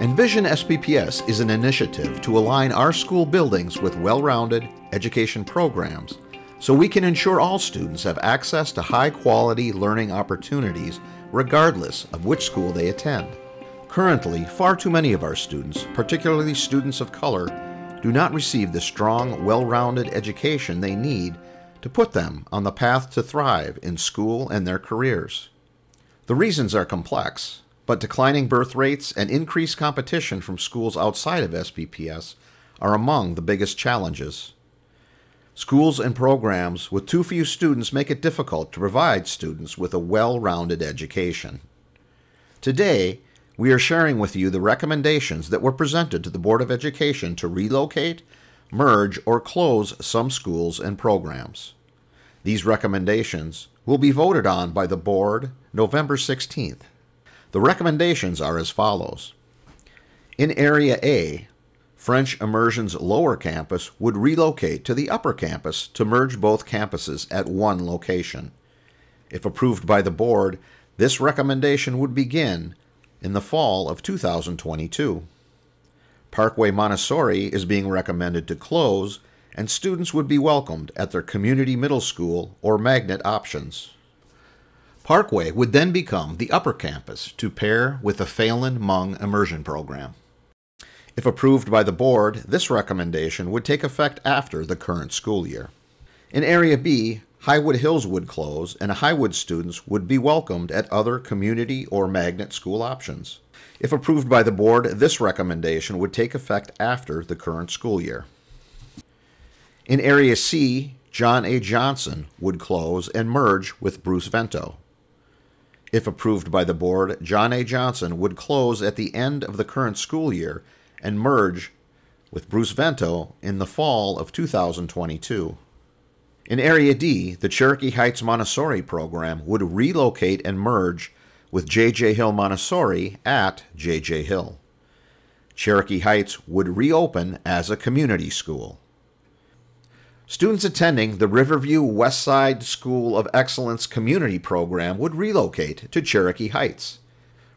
Envision SPPS is an initiative to align our school buildings with well rounded education programs so we can ensure all students have access to high quality learning opportunities regardless of which school they attend. Currently, far too many of our students, particularly students of color, do not receive the strong, well rounded education they need to put them on the path to thrive in school and their careers. The reasons are complex, but declining birth rates and increased competition from schools outside of SPPS are among the biggest challenges. Schools and programs with too few students make it difficult to provide students with a well rounded education. Today, we are sharing with you the recommendations that were presented to the Board of Education to relocate, merge, or close some schools and programs. These recommendations will be voted on by the Board November 16th. The recommendations are as follows. In Area A, French Immersion's lower campus would relocate to the upper campus to merge both campuses at one location. If approved by the board, this recommendation would begin in the fall of 2022. Parkway Montessori is being recommended to close, and students would be welcomed at their community middle school or magnet options. Parkway would then become the upper campus to pair with the Phalen Hmong immersion program. If approved by the board, this recommendation would take effect after the current school year. In Area B, Highwood Hills would close, and Highwood students would be welcomed at other community or magnet school options. If approved by the board, this recommendation would take effect after the current school year. In Area C, John A. Johnson would close and merge with Bruce Vento. If approved by the board, John A. Johnson would close at the end of the current school year and merge with Bruce Vento in the fall of 2022. In Area D, the Cherokee Heights Montessori program would relocate and merge with J.J. Hill Montessori at J.J. Hill. Cherokee Heights would reopen as a community school. Students attending the Riverview Westside School of Excellence Community Program would relocate to Cherokee Heights.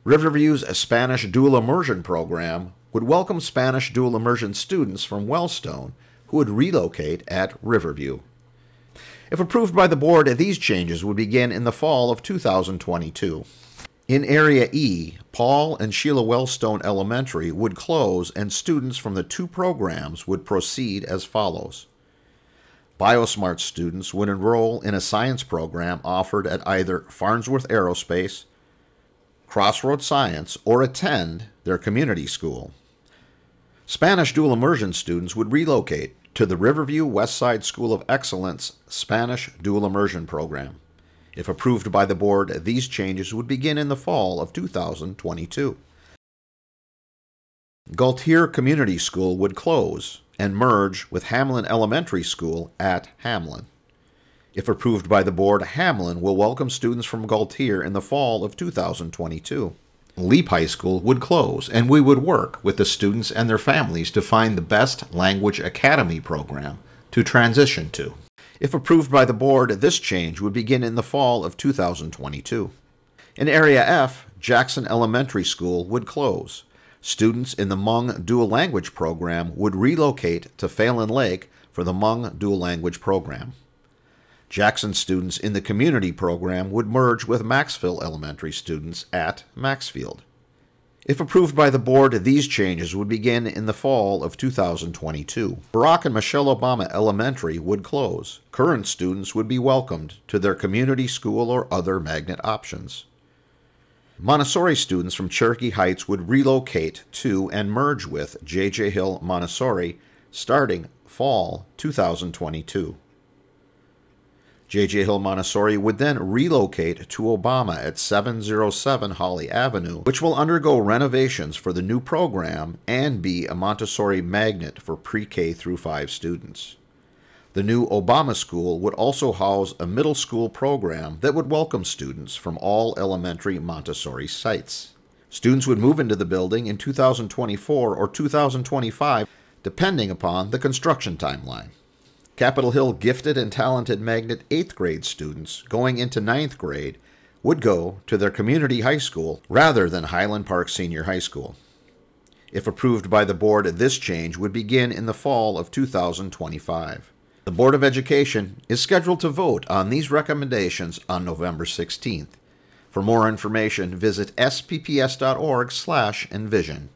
Riverview's Spanish Dual Immersion Program would welcome Spanish Dual Immersion students from Wellstone who would relocate at Riverview. If approved by the board, these changes would begin in the fall of 2022. In Area E, Paul and Sheila Wellstone Elementary would close and students from the two programs would proceed as follows. Biosmart students would enroll in a science program offered at either Farnsworth Aerospace, Crossroads Science, or attend their community school. Spanish dual immersion students would relocate to the Riverview Westside School of Excellence Spanish Dual Immersion Program. If approved by the board, these changes would begin in the fall of 2022. Galtier Community School would close and merge with Hamline Elementary School at Hamline. If approved by the board, Hamline will welcome students from Galtier in the fall of 2022. Leap High School would close, and we would work with the students and their families to find the best language academy program to transition to. If approved by the board, this change would begin in the fall of 2022. In Area F, Jackson Elementary School would close. Students in the Hmong Dual Language Program would relocate to Phalen Lake for the Hmong Dual Language Program. Jackson students in the community program would merge with Maxfield Elementary students at Maxfield. If approved by the board, these changes would begin in the fall of 2022. Barack and Michelle Obama Elementary would close. Current students would be welcomed to their community school or other magnet options. Montessori students from Cherokee Heights would relocate to and merge with J.J. Hill Montessori starting fall 2022. J.J. Hill Montessori would then relocate to Obama at 707 Holly Avenue, which will undergo renovations for the new program and be a Montessori magnet for pre K through 5 students. The new Obama School would also house a middle school program that would welcome students from all elementary Montessori sites. Students would move into the building in 2024 or 2025, depending upon the construction timeline. Capitol Hill gifted and talented magnet 8th grade students going into ninth grade would go to their community high school rather than Highland Park Senior High School. If approved by the board, this change would begin in the fall of 2025. The Board of Education is scheduled to vote on these recommendations on November 16th. For more information, visit spps.org/envision.